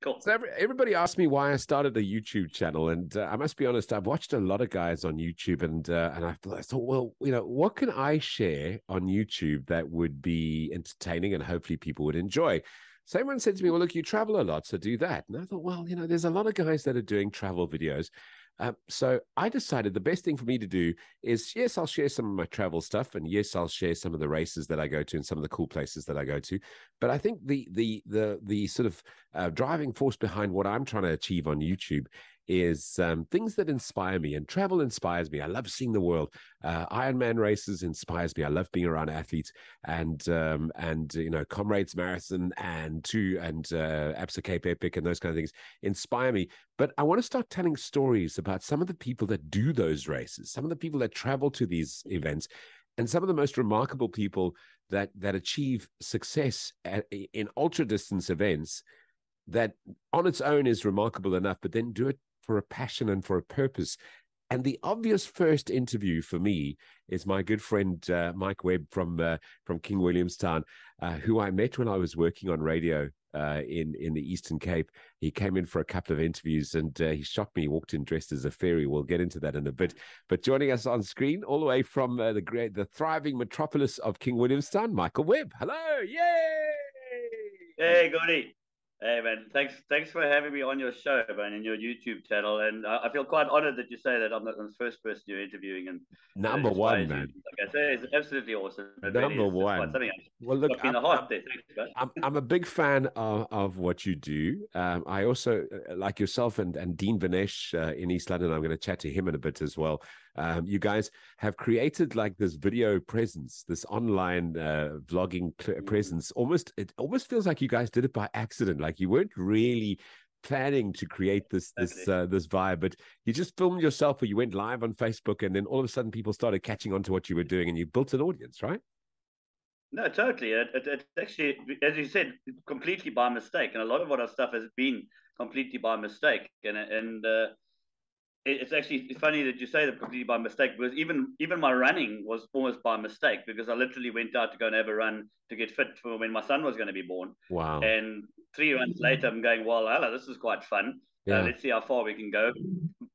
Cool. So every, everybody asked me why I started a YouTube channel, and uh, I must be honest, I've watched a lot of guys on YouTube, and uh, and I thought, well, you know, what can I share on YouTube that would be entertaining and hopefully people would enjoy? So said to me, well, look, you travel a lot, so do that. And I thought, well, you know, there's a lot of guys that are doing travel videos. Um, so I decided the best thing for me to do is yes, I'll share some of my travel stuff, and yes, I'll share some of the races that I go to and some of the cool places that I go to. But I think the the the the sort of uh, driving force behind what I'm trying to achieve on YouTube is um, things that inspire me and travel inspires me. I love seeing the world. Uh, Ironman races inspires me. I love being around athletes and um, and you know Comrades Marathon and two and uh, Cape Epic and those kind of things inspire me. But I want to start telling stories about some of the people that do those races, some of the people that travel to these events, and some of the most remarkable people that that achieve success at, in ultra distance events that on its own is remarkable enough, but then do it for a passion and for a purpose. And the obvious first interview for me is my good friend uh, Mike Webb from uh, from King Williamstown, uh, who I met when I was working on radio uh, in in the Eastern Cape. He came in for a couple of interviews and uh, he shocked me. He walked in dressed as a fairy. We'll get into that in a bit. But joining us on screen, all the way from uh, the great, the thriving metropolis of King Williamstown, Michael Webb. Hello, yay! Hey, Goody. Hey man, thanks thanks for having me on your show, man, and your YouTube channel. And I, I feel quite honoured that you say that I'm the, I'm the first person you're interviewing. And number one, man. Like I say, it's absolutely awesome. It number really one. well, look, I'm, I'm, there. Thanks, I'm, I'm, a big fan of, of what you do. Um, I also uh, like yourself and and Dean Vinesh uh, in East London. I'm going to chat to him in a bit as well. Um, you guys have created like this video presence, this online uh, vlogging mm. presence. Almost, it almost feels like you guys did it by accident. Like you weren't really planning to create this this uh, this vibe, but you just filmed yourself, or you went live on Facebook, and then all of a sudden people started catching on to what you were doing, and you built an audience, right? No, totally. It, it, it's actually, as you said, completely by mistake, and a lot of what our stuff has been completely by mistake, and and. Uh, it's actually funny that you say that completely by mistake because even even my running was almost by mistake because I literally went out to go and have a run to get fit for when my son was going to be born. Wow! And three months later, I'm going, well, hello, this is quite fun. Uh, yeah. Uh, let's see how far we can go.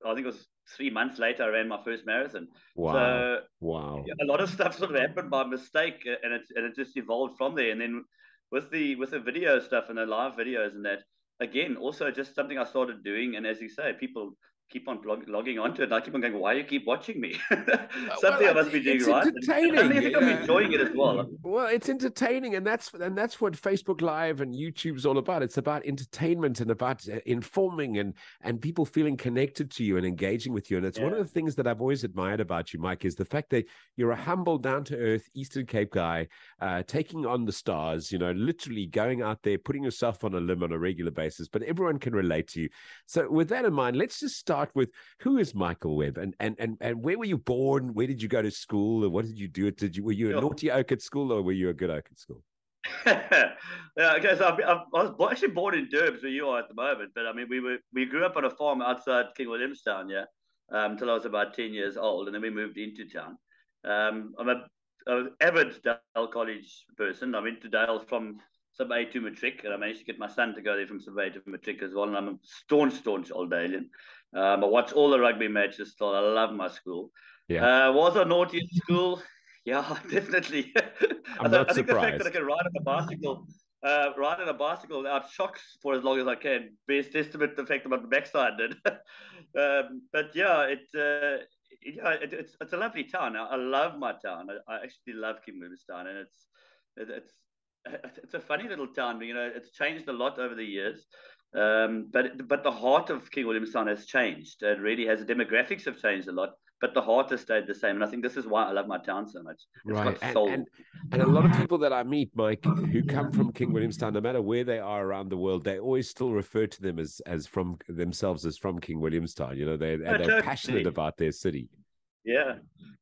I think it was three months later I ran my first marathon. Wow! So, wow! A lot of stuff sort of happened by mistake, and it and it just evolved from there. And then with the with the video stuff and the live videos and that, again, also just something I started doing. And as you say, people keep on blog, logging onto it. And I keep on going, why you keep watching me? Something well, I must be doing right. Entertaining. I think I'm enjoying it as well. Well, it's entertaining, and that's and that's what Facebook Live and YouTube's all about. It's about entertainment and about uh, informing and and people feeling connected to you and engaging with you. And it's yeah. one of the things that I've always admired about you, Mike, is the fact that you're a humble, down to earth Eastern Cape guy, uh, taking on the stars. You know, literally going out there, putting yourself on a limb on a regular basis. But everyone can relate to you. So, with that in mind, let's just start start with who is Michael Webb and and and and where were you born? Where did you go to school? And what did you do? Did you were you a naughty oak at school or were you a good oak at school? yeah, okay. So I, I, I, was actually born in Durbs, where you are at the moment. But I mean, we were we grew up on a farm outside King Williamstown, yeah, um, until I was about ten years old, and then we moved into town. Um, I'm a, avid Dale College person. I went to Dale from sub A to matric, and I managed to get my son to go there from sub A to matric as well. And I'm a staunch, staunch old Dalian. Um, I watch all the rugby matches still. I love my school. Yeah. Uh, was I naughty in school? Yeah, definitely. I'm I, not I think surprised. the fact that I can ride on a bicycle, uh, ride on a bicycle without shocks for as long as I can, best testament to the fact that my backside did. um, but yeah, it, uh, yeah, it, it's it's a lovely town. I, I love my town. I, I, actually love King Williamstown, and it's it, it's it's a funny little town. You know, it's changed a lot over the years. Um, but but the heart of King Williamstown has changed. It really has. The demographics have changed a lot, but the heart has stayed the same. And I think this is why I love my town so much. It's right. And, and, and, a lot of people that I meet, Mike, who come from King Williamstown, no matter where they are around the world, they always still refer to them as as from themselves as from King Williamstown. You know, they they're passionate about their city. Yeah.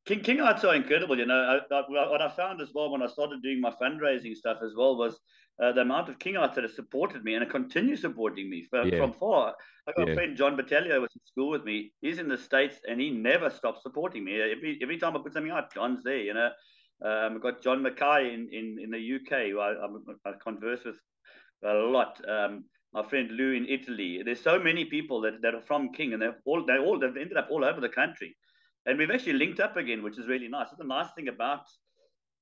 King King Arts are incredible. You know, I, I, what I found as well when I started doing my fundraising stuff as well was uh, the amount of King Arts that has supported me and continue supporting me from, yeah. from far. I got yeah. a friend, John Battaglia, was in school with me. He's in the States and he never stops supporting me. Every every time I put something out, John's there, you know. Um, I've got John Mackay in, in, in the UK, who I, I, I converse with a lot. Um, my friend Lou in Italy. There's so many people that, that are from King, and they've all they all they've ended up all over the country, and we've actually linked up again, which is really nice. It's a nice thing about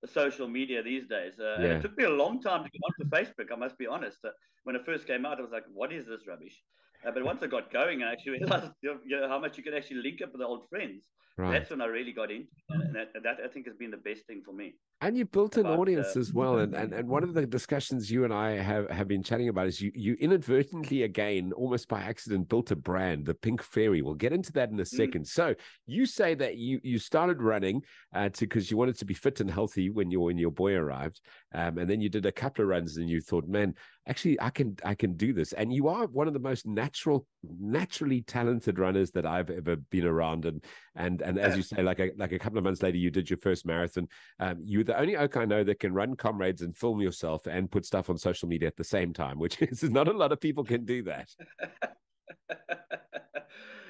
the social media these days. Uh, yeah. it took me a long time to get onto Facebook. I must be honest. Uh, when it first came out, I was like, "What is this rubbish?" Uh, but once I got going, I actually realized you know, how much you can actually link up with the old friends. Right. That's when I really got into it. And that, that, I think has been the best thing for me. And you built an about, audience uh, as well. And, and and one of the discussions you and I have, have been chatting about is you you inadvertently again, almost by accident, built a brand, the Pink Fairy. We'll get into that in a mm. second. Mm. So you say that you you started running uh, to because you wanted to be fit and healthy when your when your boy arrived. Um, and then you did a couple of runs and you thought, man, actually I can I can do this. And you are one of the most natural, naturally talented runners that I've ever been around. And and and as you say, like a like a couple of months later, you did your first marathon. Um, you're the only oak I know that can run comrades and film yourself and put stuff on social media at the same time, which is not a lot of people can do that.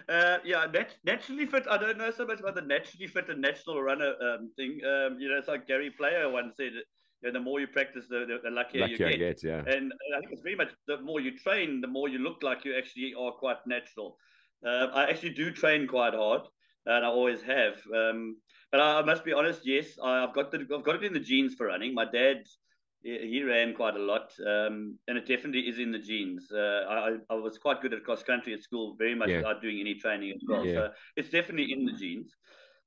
Uh, yeah, nat- naturally fit. I don't know so much about the naturally fit and natural runner um, thing. Um, you know, it's like Gary Player once said, you know, the more you practice, the, the, the luckier, luckier, you get. get yeah. And I think it's very much the more you train, the more you look like you actually are quite natural. Uh, I actually do train quite hard, and I always have. Um, but I, I, must be honest. Yes, I, have got the, I've got it in the genes for running. My dad, he ran quite a lot, um, and it definitely is in the genes. Uh, I, I was quite good at cross country at school, very much yeah. without doing any training as well. Yeah. So it's definitely in the genes.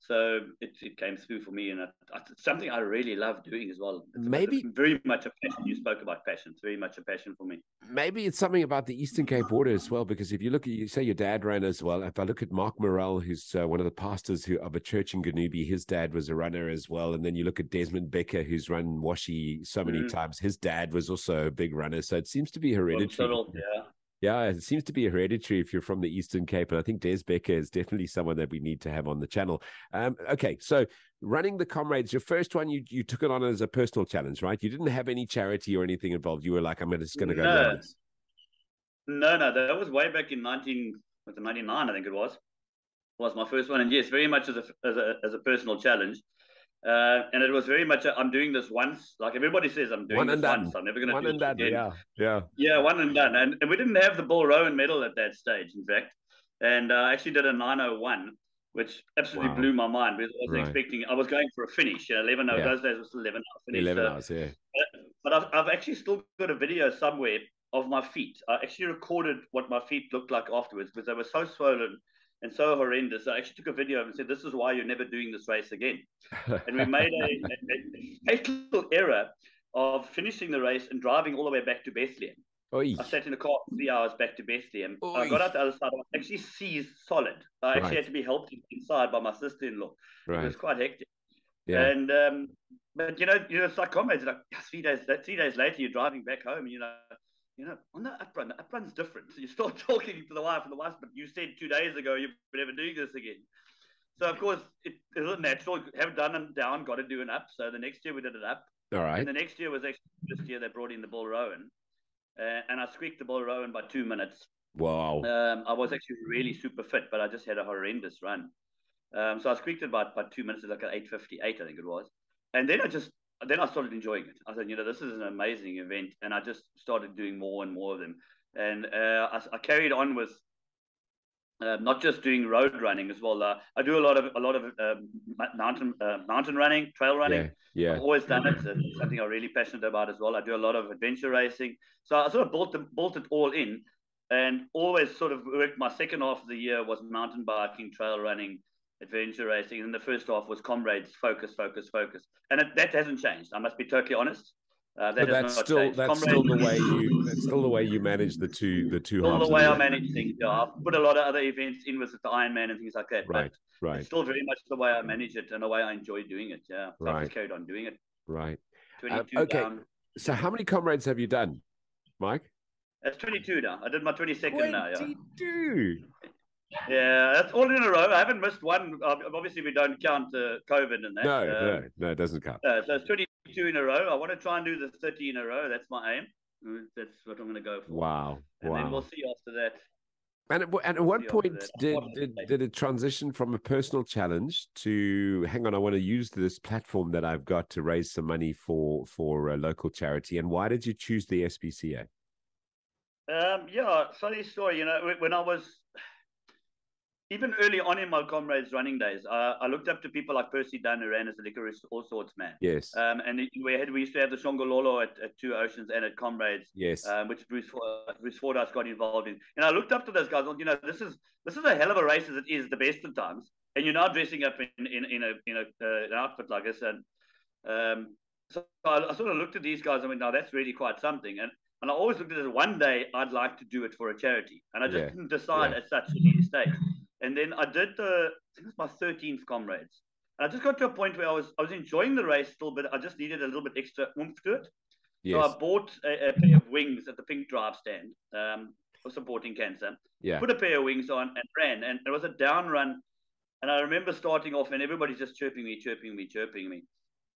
So it, it came through for me, and it's something I really love doing as well. It's, maybe very much a passion. You spoke about passion; it's very much a passion for me. Maybe it's something about the Eastern Cape border as well, because if you look at, you say your dad ran as well. If I look at Mark Morrell, who's uh, one of the pastors who, of a church in Gonubie, his dad was a runner as well. And then you look at Desmond Becker, who's run Washie so many mm. times. His dad was also a big runner, so it seems to be hereditary. Well, yeah. Yeah, it seems to be hereditary if you're from the Eastern Cape. And I think Des Becker is definitely someone that we need to have on the channel. Um, okay, so running the comrades, your first one, you you took it on as a personal challenge, right? You didn't have any charity or anything involved. You were like, I'm just going to go no. No, no, that was way back in 19, 99, I think it was. Was my first one, and yes, very much as a as a as a personal challenge. Uh, and it was very much i am doing this once. Like everybody says, I'm doing one this once. I'm never going to do and done. Again. Yeah, yeah, yeah, one and done. And, and we didn't have the Bill Rowan medal at that stage, in fact. And uh, I actually did a 901, which absolutely wow. blew my mind because I wasn't right. expecting. I was going for a finish. You know, 11 hours. Yeah. Those days was 11 hour finish. 11 so, hours, yeah. But, I've, I've actually still got a video somewhere of my feet. I actually recorded what my feet looked like afterwards because they were so swollen and so horrendous. I actually took a video and said, "This is why you're never doing this race again." and we made a, a, a fatal error of finishing the race and driving all the way back to Bethlehem. Oy. I sat in the car three hours back to Bethlehem. Oy. I got out the other side. I actually seized solid. I actually right. had to be helped inside by my sister-in-law. Right. It was quite hectic. Yeah. And um, but you know, you know, it's like comrades. Like three days, three days later, you're driving back home, and you know, you know, on that up run, the up run's different. So you start talking to the wife, and the wife, but you said two days ago you're never doing this again. So of course it is not natural. Have done and down, got to do an up. So the next year we did it up. All right. And the next year was actually this year they brought in the Bill Rowan, uh, and I squeaked the Bill Rowan by two minutes. Wow. Um, I was actually really super fit, but I just had a horrendous run. Um, so I squeaked it by, by two minutes, like at eight fifty eight, I think it was. And then I just then I started enjoying it. I said, you know, this is an amazing event, and I just started doing more and more of them. And uh, I, I, carried on with uh, not just doing road running as well. Uh, I do a lot of a lot of um, mountain uh, mountain running, trail running. Yeah, yeah. I've always done it. It's something I'm really passionate about as well. I do a lot of adventure racing. So I sort of built the, built it all in, and always sort of worked. My second half of the year was mountain biking, trail running, adventure racing, and the first half was comrades, focus, focus, focus, and it, that hasn't changed. I must be totally honest. Uh, that that's still that's comrades, still the way you that's still the way you manage the two the two. Still the way I manage things. Yeah, I've put a lot of other events in with the Ironman and things like that. Right, right. It's still very much the way I manage it and the way I enjoy doing it. Yeah, so right. I just carried on doing it. Right. Um, okay. Down. So how many comrades have you done, Mike? That's 22 now. I did my 22nd now. Yeah. 22. Yeah, that's all in a row. I haven't missed one. Obviously, we don't count uh, COVID and that. No, um, no, no, it doesn't count. Uh, so it's 22 in a row. I want to try and do the 30 in a row. That's my aim. That's what I'm going to go for. Wow. And wow. then we'll see after that. And at, and at what point did, did, did it transition from a personal challenge to hang on? I want to use this platform that I've got to raise some money for for a local charity. And why did you choose the SPCA? Um, yeah, funny story. You know, when I was even early on in my comrades running days, uh, I looked up to people like Percy Dunn, who ran as a Liquorice all sorts man. Yes. Um, and we had we used to have the Shongololo at, at Two Oceans and at Comrades. Yes. Um, which Bruce Bruce Fordyce got involved in. And I looked up to those guys. You know, this is this is a hell of a race as it is the best of times. And you're now dressing up in in, in a in a uh, an outfit like this, and um, so I, I, sort of looked at these guys. I mean, now that's really quite something. And and I always looked at it as one day I'd like to do it for a charity, and I just yeah. didn't decide yeah. at such an early stage. And then I did the, I think it was my 13th comrades. And I just got to a point where I was I was enjoying the race still, but I just needed a little bit extra oomph to it. Yes. So I bought a, a, pair of wings at the Pink Drive stand um, for supporting cancer. Yeah. Put a pair of wings on and ran. And it was a down run. And I remember starting off and everybody's just chirping me, chirping me, chirping me.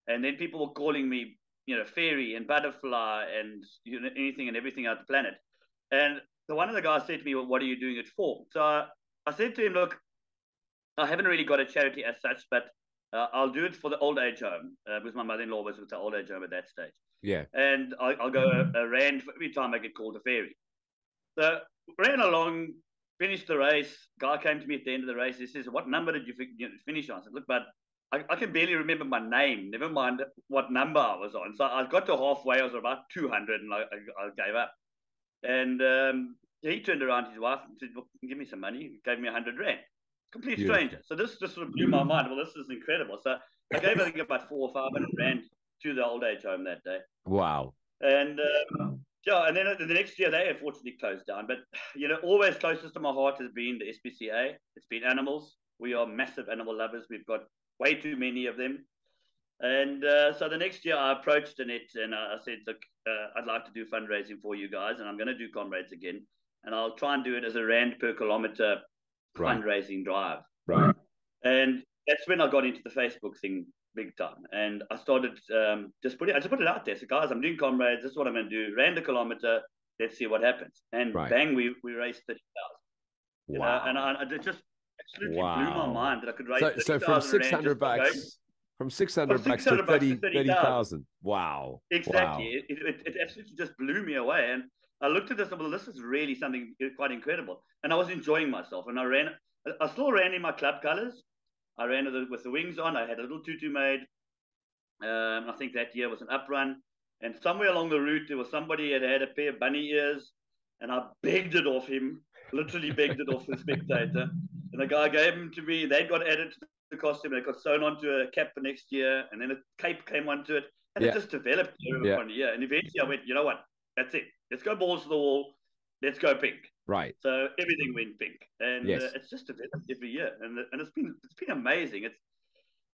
And then people were calling me, you know, fairy and butterfly and you know, anything and everything out the planet. And the one of the guys said to me, well, what are you doing it for? So I, I said to him, look, I haven't really got a charity as such, but uh, I'll do it for the old age home uh, because my mother-in-law was with the old age home at that stage. Yeah. And I'll, I'll go a, a, rand for every time I get called a fairy. So ran along, finished the race. Guy came to me at the end of the race. He says, "What number did you, you know, finish on?" I said, "Look, but I, I, can barely remember my name. Never mind what number I was on." So I got to halfway. I was about two hundred, and I, I, I, gave up. And um, he turned around to his wife and said, well, "Give me some money." He gave me a hundred rand complete Beautiful. stranger. So this just sort of blew my mind. Well, this is incredible. So I gave I think about four or five hundred rand to the old age home that day. Wow. And um, yeah, and then the next year they unfortunately closed down. But you know, always closest to my heart has been the SPCA. It's been animals. We are massive animal lovers. We've got way too many of them. And uh, so the next year I approached Annette and I said, look, uh, I'd like to do fundraising for you guys, and I'm going to do comrades again, and I'll try and do it as a rand per kilometer right. fundraising drive. Right. And that's when I got into the Facebook thing big time. And I started um, just putting I just put it out there. So guys, I'm doing comrades, this is what I'm gonna do. Ran the kilometer, let's see what happens. And right. bang, we we raised thirty thousand. Wow. Know? And I, I just absolutely wow. blew my mind that I could raise so, so from six hundred bucks from 600 bucks to 30,000. 30, 30, wow. Exactly. Wow. It, it, it, absolutely just blew me away. And I looked at this and well, this is really something quite incredible. And I was enjoying myself. And I ran, I still ran in my club colors. I ran with the, with the wings on. I had a little tutu made. Um, I think that year was an up run. And somewhere along the route, there was somebody that had a pair of bunny ears. And I begged it off him, literally begged it off the spectator. And the guy gave them to me. They got added to the costume. They got sewn onto a cap for next year. And then a cape came onto it. And yeah. it just developed year yeah. upon year. And eventually I went, you know what? That's it. Let's go balls to the wall. Let's go pink. Right. So everything went pink, and yes. uh, it's just developed every year, and and it's been it's been amazing. It's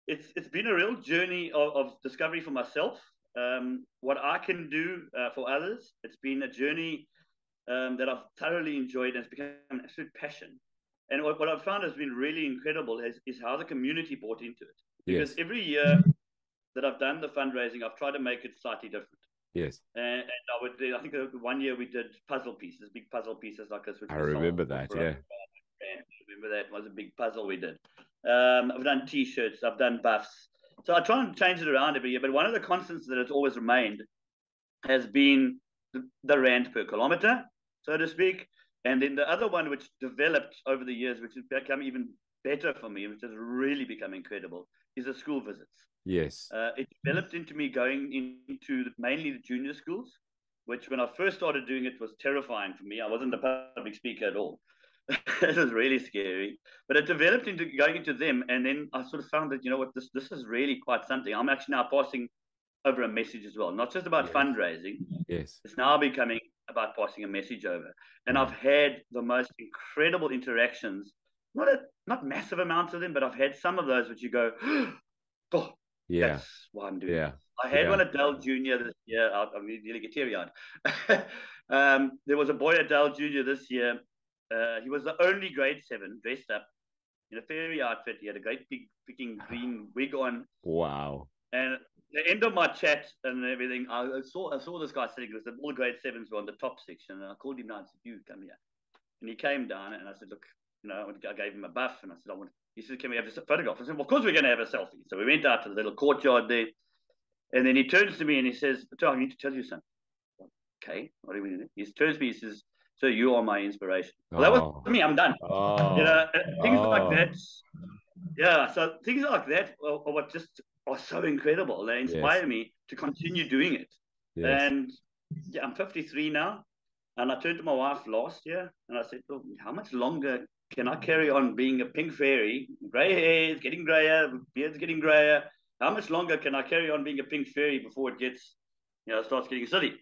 it's it's been a real journey of, of discovery for myself. Um, what I can do uh, for others. It's been a journey um, that I've thoroughly enjoyed, and it's become an absolute passion. And what, what I've found has been really incredible is, is how the community bought into it. Because yes. every year that I've done the fundraising, I've tried to make it slightly different. Yes. And, and I would, I think one year we did puzzle pieces, big puzzle pieces like this. I remember that. Yeah. I remember that it was a big puzzle we did. Um, I've done T-shirts. I've done buffs. So I try and change it around every year. But one of the constants that has always remained has been the, the rand per kilometer, so to speak. And then the other one, which developed over the years, which has become even better for me, which has really become incredible, is the school visits. Yes. Uh, it developed into me going into the, mainly the junior schools, which when I first started doing it was terrifying for me. I wasn't a public speaker at all. it was really scary. But it developed into going into them, and then I sort of found that you know what this this is really quite something. I'm actually now passing over a message as well, not just about yes. fundraising. Yes, it's now becoming about passing a message over, and I've had the most incredible interactions. Not a, not massive amounts of them, but I've had some of those which you go, oh, yeah. That's what I'm doing. Yeah. I had yeah. one at Dale Junior this year. I, I nearly get teary eyed. um, there was a boy at Dale Junior this year. Uh, he was the only grade seven dressed up in a fairy outfit. He had a great big freaking green wig on. Wow. And the end of my chat and everything, I saw I saw this guy sitting. It was all grade sevens were on the top section, and I called him down and said, "You come here." And he came down, and I said, "Look, you know, I gave him a buff, and I said, I want he says, Can we have a photograph? I said, Well, of course we're going to have a selfie. So we went out to the little courtyard there. And then he turns to me and he says, I need to tell you something. Okay, what do we do? He turns to me, he says, So you are my inspiration. Well, that was Oh. me. I'm done. Oh, You know, uh, things Oh. like that. Yeah, so things like that are, are what just are so incredible. They inspire me to continue doing it. yes. And yeah, I'm 53 now. And I turned to my wife last year and I said, "Look, how much longer can I carry on being a pink fairy? Grey hair is getting grayer, beard's getting grayer. How much longer can I carry on being a pink fairy before it gets, you know, starts getting silly?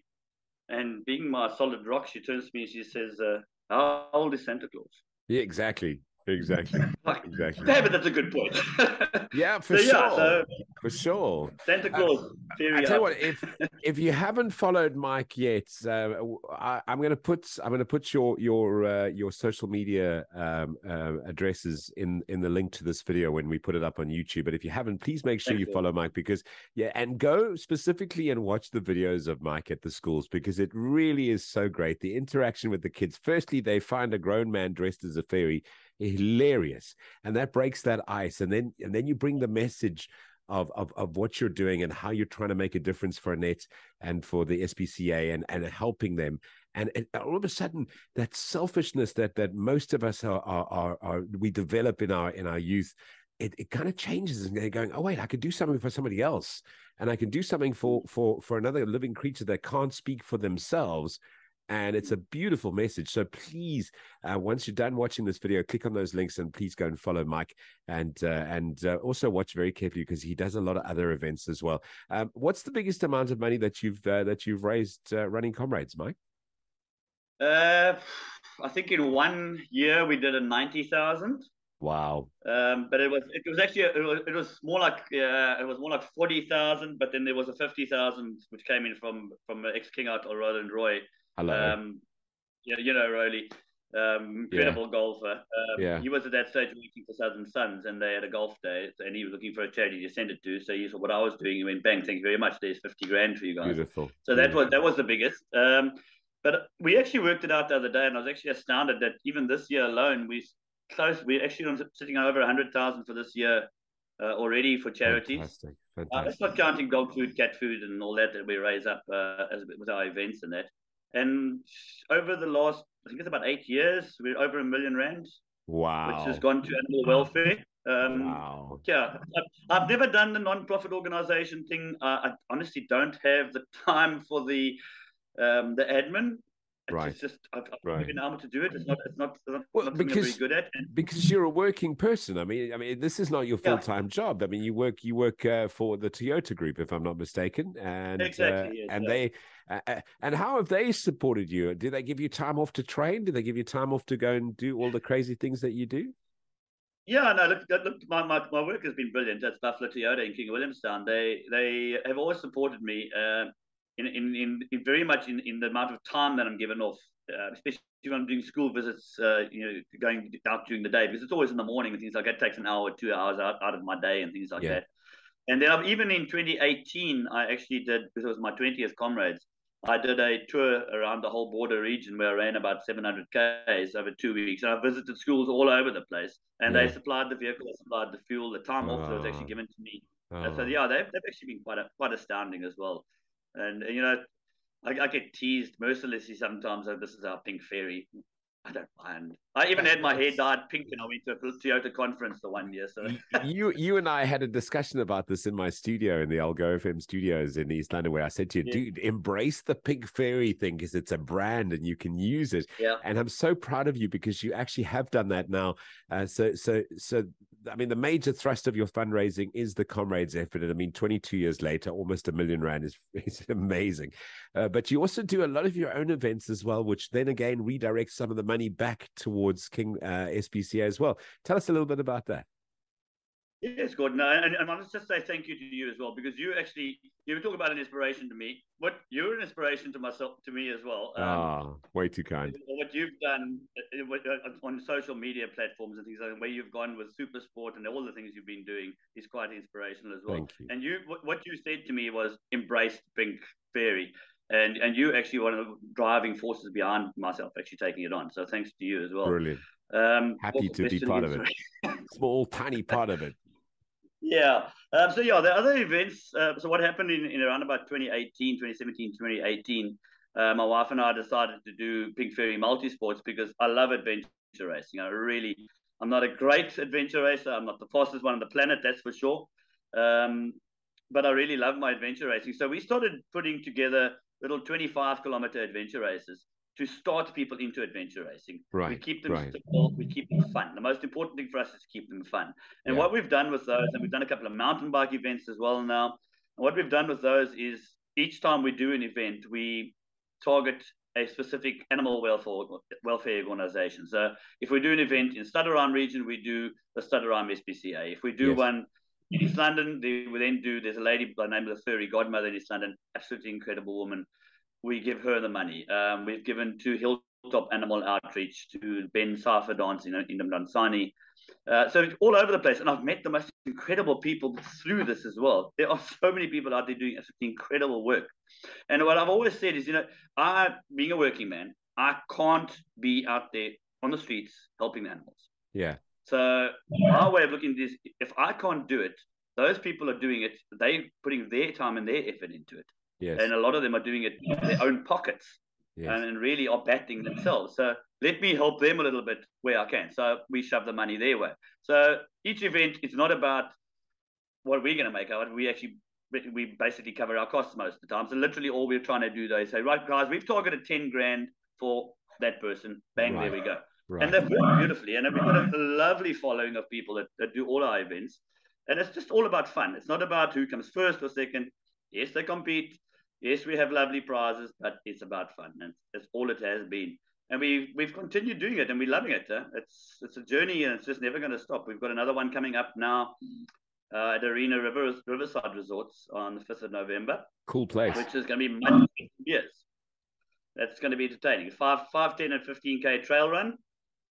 And being my solid rock, she turns to me and she says, uh, How old is Santa Claus? yeah, exactly, exactly, Like, exactly. yeah, but that's a good point. Yeah, for so, sure, yeah, so for sure. Santa Claus, fairy I tell you what, if if you haven't followed Mike yet, uh, I, am going to put I'm going to put your your uh, your social media um, uh, addresses in in the link to this video when we put it up on YouTube. But if you haven't, please make sure Thank you you. follow Mike because yeah, and go specifically and watch the videos of Mike at the schools because it really is so great. The interaction with the kids. Firstly, they find a grown man dressed as a fairy hilarious, and that breaks that ice. And then and then you bring the message of, of of what you're doing and how you're trying to make a difference for Annette and for the SPCA and and helping them. And, all of a sudden, that selfishness that that most of us are are, are, are we develop in our in our youth, it, it kind of changes and they're going, oh wait, I could do something for somebody else, and I can do something for for for another living creature that can't speak for themselves. And it's a beautiful message. So please, uh, once you're done watching this video, click on those links and please go and follow Mike and uh, and uh, also watch very carefully because he does a lot of other events as well. Um, what's the biggest amount of money that you've uh, that you've raised uh, running comrades, Mike? Uh, I think in one year we did a 90,000. Wow. Um, but it was it was actually it was it was more like uh, it was more like forty thousand, but then there was a fifty thousand which came in from from ex King out or Roland Roy. Hello. Um, yeah, you know Rolly, um, incredible golfer. Um, Yeah. He was at that stage working for Southern Suns, and they had a golf day, and he was looking for a charity to send it to. So he saw what I was doing, and went, "Bang! Thank you very much. There's fifty grand for you guys." Beautiful. So that was that was the biggest. Um, but we actually worked it out the other day, and I was actually astounded that even this year alone, we close. We're actually sitting on over a hundred thousand for this year uh, already for charities. Fantastic. Uh, Fantastic. that's not counting dog food, cat food, and all that that we raise up uh, as with our events and that. And over the last, I think it's about eight years, we're over a million rand, wow. which has gone to animal welfare. Um, wow. yeah, I've, I've never done the non-profit organization thing. Uh, I honestly don't have the time for the um, the admin. It's Right. just I've, I've Right. out how to do it. It's not it's not, it's not Well, something I'm because- very good at. And because you're a working person. I mean, I mean, this is not your full time job. I mean, you work you work uh, for the Toyota Group, if I'm not mistaken, and Exactly, uh, yes, and yeah. they uh, uh, and how have they supported you? Do they give you time off to train? Do they give you time off to go and do all the crazy things that you do? Yeah, no, look, look my, my, my work has been brilliant. That's Buffalo Toyota in King Williamstown. They they have always supported me uh, in, in, in, in very much in, in the amount of time that I'm given off, uh, especially when I'm doing school visits, uh, you know, going out during the day, because it's always in the morning and things like that. It takes an hour, two hours out, out of my day and things like Yeah. that. And then I've, even in 2018, I actually did, because it was my 20th comrades, I did a tour around the whole border region where I ran about 700 Ks over two weeks. And I visited schools all over the place. And Yeah. they supplied the vehicle, supplied the fuel, the time off that was Ah. actually given to me. So, Oh, yeah, they've, they've actually been quite a, quite astounding as well. And, you know, I, I get teased mercilessly sometimes that this is our pink fairy. I don't mind. I even had my hair dyed pink when I went to a Toyota conference the one year. So, you you and I had a discussion about this in my studio in the Algoa FM studios in East London, where I said to you, Yeah. dude, embrace the pink fairy thing because it's a brand and you can use it. yeah. and I'm so proud of you because you actually have done that now. Uh, so, so, so, I mean, the major thrust of your fundraising is the comrades effort. And I mean, 22 years later, almost a million rand is, is amazing. Uh, but you also do a lot of your own events as well, which then again redirects some of the money back towards King uh, SPCA as well. Tell us a little bit about that. Yes, Gordon. And, and I must just say thank you to you as well because you actually you were talking about an inspiration to me. What you're an inspiration to myself to me as well. Um, Ah, way too kind. what you've done uh, uh, on social media platforms and things like that, where you've gone with super sport and all the things you've been doing is quite inspirational as well. Thank you. And you, what, what you said to me was embrace Pink Fairy, and and you actually one of the driving forces behind myself actually taking it on. So thanks to you as well. Brilliant. Um, Happy to be part of it. Small, tiny part of it. Yeah. Um, so yeah, the other events. Uh, so what happened in, in around about 2018, 2017, 2018? uh, my wife and I decided to do Pink Fairy Multisports because I love adventure racing. I really, I'm not a great adventure racer. I'm not the fastest one on the planet, that's for sure. Um, but I really love my adventure racing. So we started putting together little 25 kilometer adventure races to start people into adventure racing. Right. We keep them right. simple, we keep them fun. The most important thing for us is to keep them fun. And yeah. what we've done with those, and we've done a couple of mountain bike events as well now. And what we've done with those is each time we do an event, we target a specific animal welfare welfare organization. So if we do an event in Stutterheim region, we do the Stutterheim SPCA. If we do yes. one in East London, they, we then do. There's a lady by the name of the Furry Godmother in East London, absolutely incredible woman we give her the money. Um, we've given to Hilltop Animal Outreach, to Ben Safa Dance in, in Mdantsane. Uh, so it's all over the place. And I've met the most incredible people through this as well. There are so many people out there doing incredible work. And what I've always said is, you know, I, being a working man, I can't be out there on the streets helping the animals. Yeah. So my way of looking at this, if I can't do it, those people are doing it. They're putting their time and their effort into it. Yes. And a lot of them are doing it in their own pockets yes. and really are batting themselves. So let me help them a little bit where I can. So we shove the money their way. So each event is not about what we're going to make out. We actually we basically cover our costs most of the time. So literally all we're trying to do though is say, right, guys, we've targeted 10 grand for that person. Bang, right. there we go. Right. And they've worked beautifully. And we've got a lovely following of people that, that do all our events. And it's just all about fun. It's not about who comes first or second. Yes, they compete. Yes, we have lovely prizes, but it's about fun. And that's all it has been. And we, we've continued doing it and we're loving it. Huh? It's, it's a journey and it's just never going to stop. We've got another one coming up now uh, at Areena River, Riverside Resorts on the 5th of November. Cool place. Which is going to be much years. That's going to be entertaining. 5, 5, 10, and 15K trail run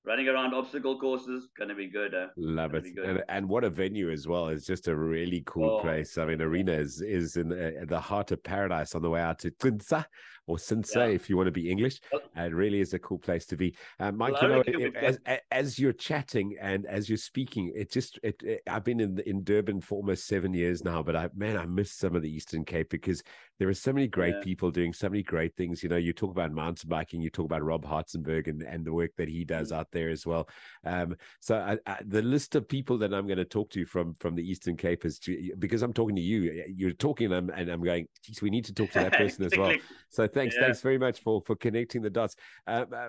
running around obstacle courses going to be good uh, love it. and, and, what a venue as well. It's just a really cool oh. place. I mean Areena is is in the, the, heart of paradise on the way out to Tunsa or Sinsa, yeah. if you want to be English. It really is a cool place to be. Uh, Mike, well, you know, as, as, you're chatting and as you're speaking, it just, it, it, I've been in, in Durban for almost seven years now, but I, man, I miss some of the Eastern Cape because there are so many great yeah. people doing so many great things. You know, you talk about mountain biking, you talk about Rob Hartzenberg and, and the work that he does mm-hmm. out there as well. Um, so I, I, the list of people that I'm going to talk to from from the Eastern Cape is because I'm talking to you. You're talking, and I'm, and I'm going. Geez, we need to talk to that person as well. So thanks, yeah. thanks very much for for connecting the dots. Um, uh,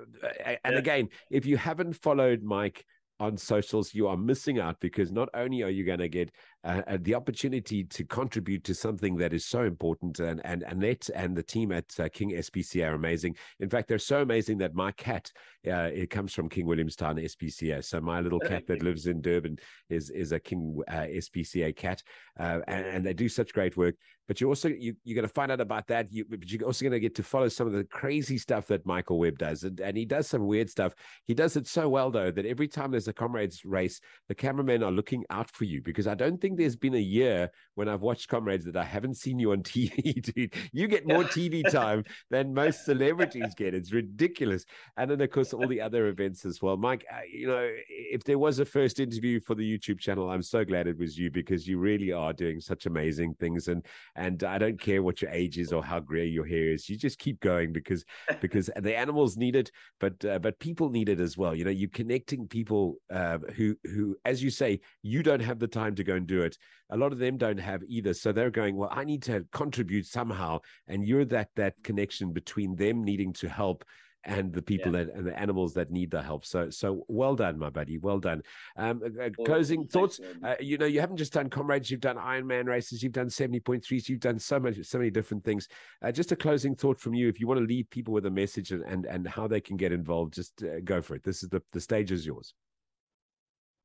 and yeah. again, if you haven't followed Mike on socials, you are missing out because not only are you going to get uh, uh, the opportunity to contribute to something that is so important, and and Annette and the team at uh, King SPCA are amazing. In fact, they're so amazing that my cat uh, it comes from King Williamstown SPCA. So my little cat that lives in Durban is is a King uh, SPCA cat, uh, and, and, they do such great work. But you're also you, you're going to find out about that. You, but you're also going to get to follow some of the crazy stuff that Michael Webb does, and, and he does some weird stuff. He does it so well though that every time there's a comrades race, the cameramen are looking out for you because I don't think there's been a year when I've watched comrades that I haven't seen you on TV, dude. You get more TV time than most celebrities get. It's ridiculous. And then of course all the other events as well. Mike, uh, you know, if there was a first interview for the YouTube channel, I'm so glad it was you because you really are doing such amazing things. And and I don't care what your age is or how gray your hair is. You just keep going because because the animals need it, but uh, but people need it as well. You know, you're connecting people uh, who who, as you say, you don't have the time to go and do it. A lot of them don't have either, so they're going. Well, I need to contribute somehow, and you're that that connection between them needing to help and the people yeah. that and the animals that need the help. So so well done, my buddy. Well done. Um, uh, uh closing well, thoughts. Uh, you know, you haven't just done comrades. You've done Ironman races. You've done seventy point threes. You've done so much, so many different things. Uh, just a closing thought from you. If you want to leave people with a message and and, and how they can get involved, just uh, go for it. This is the the stage is yours.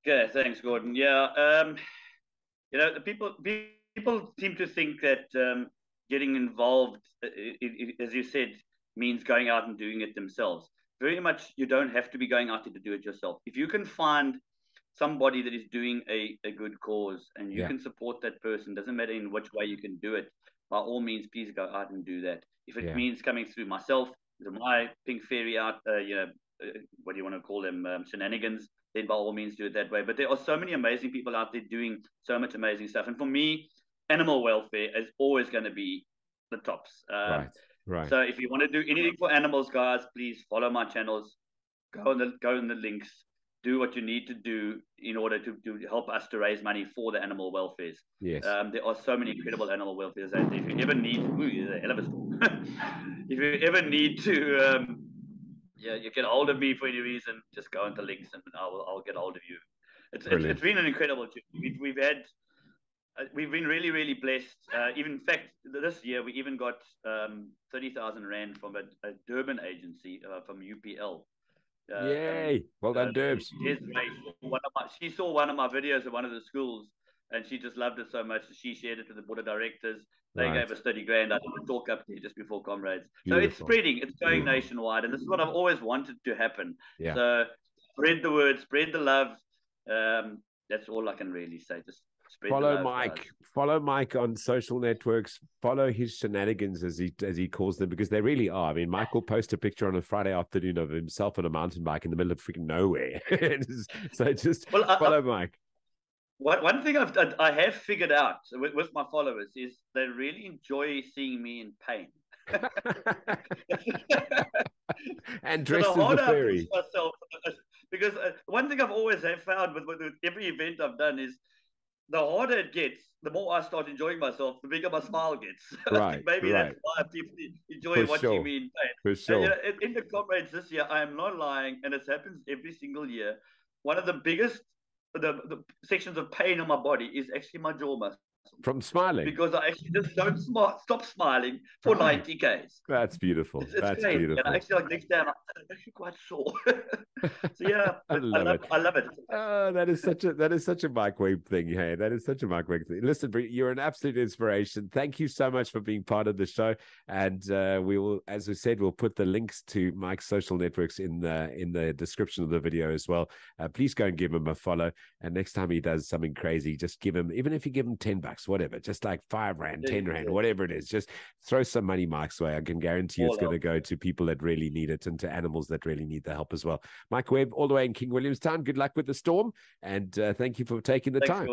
Okay, thanks, Gordon. Yeah, um, you know, the people people seem to think that um, getting involved, it, it, as you said, means going out and doing it themselves. Very much, you don't have to be going out to do it yourself. If you can find somebody that is doing a, a good cause and you yeah. can support that person, doesn't matter in which way you can do it, by all means, please go out and do that. If it yeah. means coming through myself, my pink fairy out, uh, you know, uh, what do you want to call them, um, shenanigans, then by all means do it that way. But there are so many amazing people out there doing so much amazing stuff. And for me, animal welfare is always going to be the tops. Um, right Right. So if you want to do anything for animals, guys, please follow my channels. Go on the go on the links. Do what you need to do in order to, to help us to raise money for the animal welfare. Yes. Um, there are so many incredible animal welfares. And if you ever need, ooh, hell of a storm. if you ever need to, um, yeah, you get hold of me for any reason. Just go into links and I'll I'll get hold of you. It's it's, it's been an incredible. We've, we've had uh, we've been really, really blessed. Uh, even in fact, this year we even got um, thirty thousand rand from a, a, Durban agency uh, from UPL. Uh, Yay! Well done, Durbs. One of my, she saw one of my videos at one of the schools, and she just loved it so much. She shared it with the board of directors. They right. gave us thirty grand. I did a talk up there just before comrades. Beautiful. So it's spreading. It's going Beautiful. nationwide, and this is what I've always wanted to happen. Yeah. So spread the word, spread the love. Um, that's all I can really say. Just follow Mike. Guys. Follow Mike on social networks. Follow his shenanigans as he as he calls them because they really are. I mean, Mike will post a picture on a Friday afternoon of himself on a mountain bike in the middle of freaking nowhere. so just well, follow I, Mike. One, one thing I've I have figured out with, with my followers is they really enjoy seeing me in pain. and dressed so as a fairy. Myself, because uh, one thing I've always have found with, with, every event I've done is the harder it gets, the more I start enjoying myself, the bigger my smile gets. Right. Maybe right. that's why people enjoy For watching sure. me in pain. For sure. And, you know, in, in the comrades this year, I am not lying, and it happens every single year. One of the biggest the, the sections of pain on my body is actually my jaw muscle from smiling because I actually just don't stop smiling for. 90 Ks. That's beautiful. it's, it's That's great. beautiful. And I actually like next day I'm actually quite sore. so yeah, I, love, I love, it. I love it. Oh, that is such a that is such a microwave thing. Hey, that is such a microwave thing. Listen, you're an absolute inspiration. Thank you so much for being part of the show. And uh, we will, as we said, we'll put the links to Mike's social networks in the in the description of the video as well. Uh, please go and give him a follow. And next time he does something crazy, just give him, even if you give him 10 bucks, whatever, just like five rand, 10 rand, whatever it is, just throw some money Mike's way. I can guarantee it's going to go to people that really need it and to animals that really need the help as well. Mike Webb, all the way in King Williamstown. Good luck with the storm. And uh, thank you for taking the Thanks, time.